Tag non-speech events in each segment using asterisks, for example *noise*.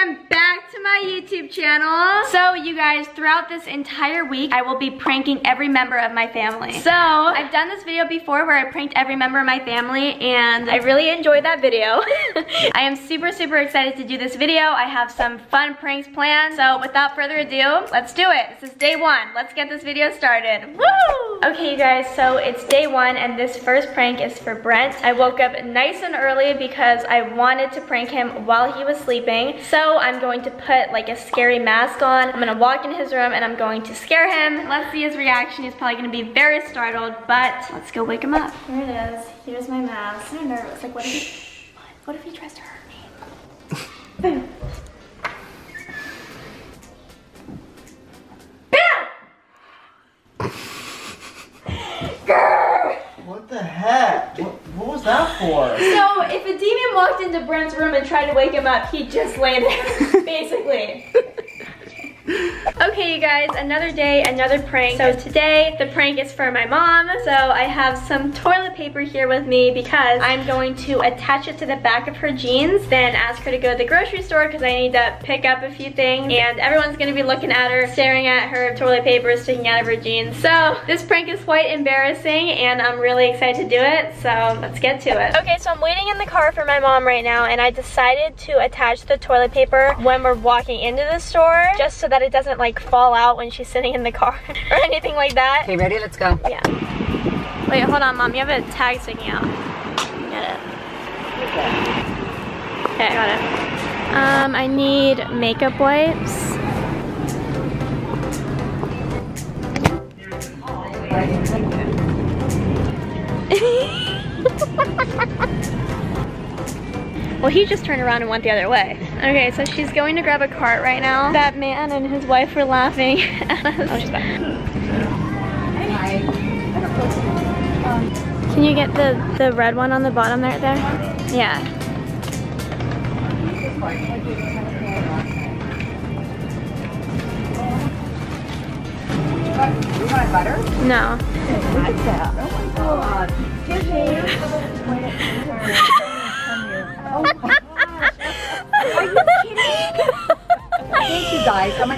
back to my YouTube channel. So you guys, throughout this entire week, I will be pranking every member of my family. So I've done this video before where I pranked every member of my family and I really enjoyed that video. *laughs* I am super, super excited to do this video. I have some fun pranks planned. So without further ado, let's do it. This is day one. Let's get this video started. Woo! Okay, you guys, so it's day one and this first prank is for Brent. I woke up nice and early because I wanted to prank him while he was sleeping. So I'm going to put like a scary mask on. I'm gonna walk in his room and I'm going to scare him. Let's see his reaction. He's probably gonna be very startled, but let's go wake him up. Here it is. Here's my mask. I'm nervous. Like, what if he, what if he tries to hurt me? Boom. *laughs* What the heck? What, what was that for? So if a demon walked into Brent's room and tried to wake him up, he'd just lay there, *laughs* basically. *laughs* Okay, you guys, another day, another prank. So today, the prank is for my mom. So I have some toilet paper here with me because I'm going to attach it to the back of her jeans, then ask her to go to the grocery store because I need to pick up a few things. And everyone's gonna be looking at her, staring at her toilet paper sticking out of her jeans. So this prank is quite embarrassing and I'm really excited to do it. So let's get to it. Okay, so I'm waiting in the car for my mom right now and I decided to attach the toilet paper when we're walking into the store just so that it doesn't like fall out when she's sitting in the car *laughs* or anything like that. Okay, ready? Let's go. Yeah. Wait, hold on, mom. You have a tag sticking out. Get it. Okay, I got it. Um, I need makeup wipes. *laughs* Well, he just turned around and went the other way. Okay, so she's going to grab a cart right now. That man and his wife were laughing *laughs* at us. Oh, she's back. Can you get the, the red one on the bottom right there? Yeah. You want butter? No. Thank oh you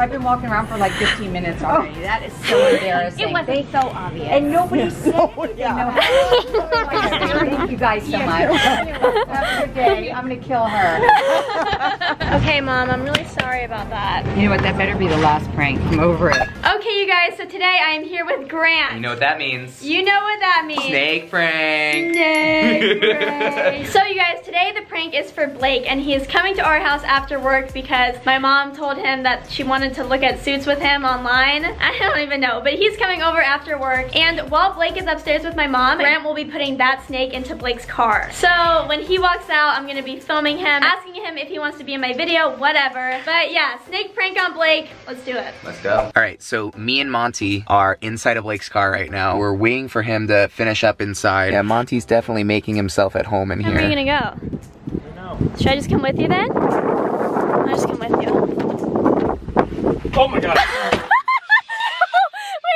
I've been walking around for like 15 minutes oh. already. That is so embarrassing. It wasn't so obvious. and nobody *laughs* said oh, anything. yeah. No. *laughs* Thank you guys so much. *laughs* Have a good day. I'm gonna kill her. Okay, mom, I'm really sorry about that. You know what? That better be the last prank. I'm over it. Okay, you guys, so today I am here with Grant. You know what that means? You know what that means. Snake prank. Snake prank. so you guys, today the prank is for Blake and he is coming to our house after work because my mom told him that she wanted to look at suits with him online. *laughs* I don't even know, but he's coming over after work and while Blake is upstairs with my mom, Grant will be putting that snake into Blake's car. So when he walks out, I'm gonna be filming him, asking him if he wants to be in my video, whatever. But yeah, snake prank on Blake. Let's do it. Let's go. All right, so me and Monty are inside of Blake's car right now. We're waiting for him to finish up inside. Yeah, Monty's definitely making himself at home in here. Where are you gonna go? I know. Should I just come with you then? I'll just come with you. Oh my god. *laughs*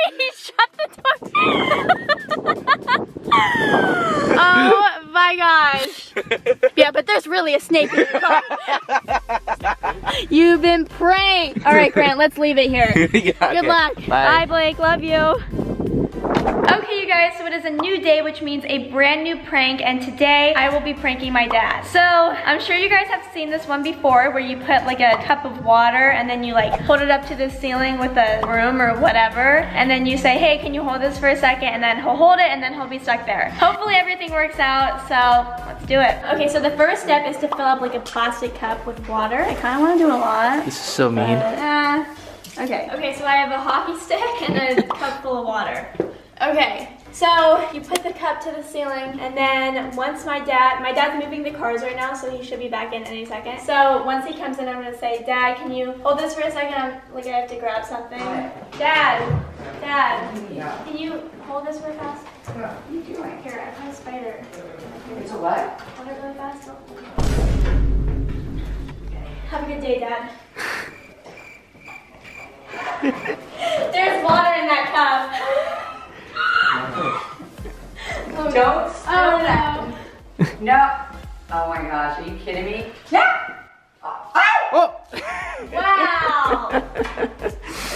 Wait, he shut the door. *laughs* oh my gosh. Yeah, but there's really a snake in your car. *laughs* You've been pranked. All right, Grant, let's leave it here. Yeah, Good okay. luck. Bye, Bye. Blake. Love you. Okay, you guys, so it is a new day, which means a brand new prank, and today I will be pranking my dad. So, I'm sure you guys have seen this one before, where you put like a cup of water, and then you like hold it up to the ceiling with a broom or whatever, and then you say, hey, can you hold this for a second, and then he'll hold it, and then he'll be stuck there. Hopefully everything works out, so let's do it. Okay, so the first step is to fill up like a plastic cup with water. I kind of want to do a lot. This is so mean. Uh, okay. Okay, so I have a hockey stick and a *laughs* cup full of water. Okay, so you put the cup to the ceiling, and then once my dad, my dad's moving the cars right now, so he should be back in any second. So once he comes in, I'm gonna say, Dad, can you hold this for a second? I'm like, I have to grab something. Dad, Dad, can you hold this really fast? What are you doing? Here, I found a spider. It's a what? Hold it really fast. Have a good day, Dad. *laughs* There's water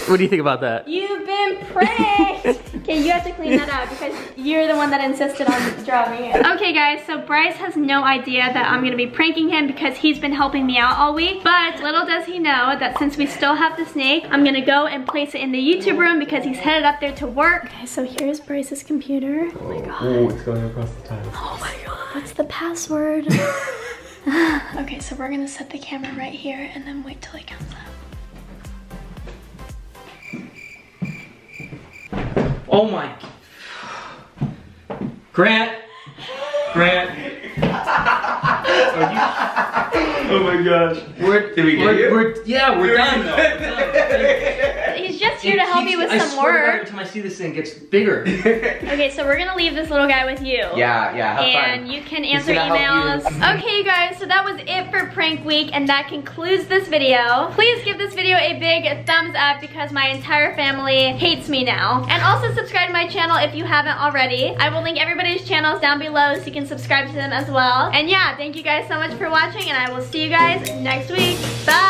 What do you think about that? You've been pranked! *laughs* okay, you have to clean that out because you're the one that insisted on drawing it. Okay guys, so Bryce has no idea that I'm gonna be pranking him because he's been helping me out all week. But little does he know that since we still have the snake, I'm gonna go and place it in the YouTube room because he's headed up there to work. Okay, so here's Bryce's computer. Oh, oh my god. Oh, it's going across the time. Oh my god. What's the password? *laughs* okay, so we're gonna set the camera right here and then wait till it comes up. Oh my. Grant. Grant. Are you? Oh my gosh. We're, Did we get we're, you? we're yeah, we're done though. *laughs* We're done. He's just here to help keeps- you with I some swear to God, every time I see this thing, it gets bigger. *laughs* Okay, so we're gonna leave this little guy with you. Yeah, yeah, have and fun. you can answer emails. you. Okay, you guys, so that was it for prank week, and that concludes this video. Please give this video a big thumbs up because my entire family hates me now. And also subscribe to my channel if you haven't already. I will link everybody's channels down below so you can subscribe to them as well. And yeah, thank you guys so much for watching, and I will see you guys next week. Bye!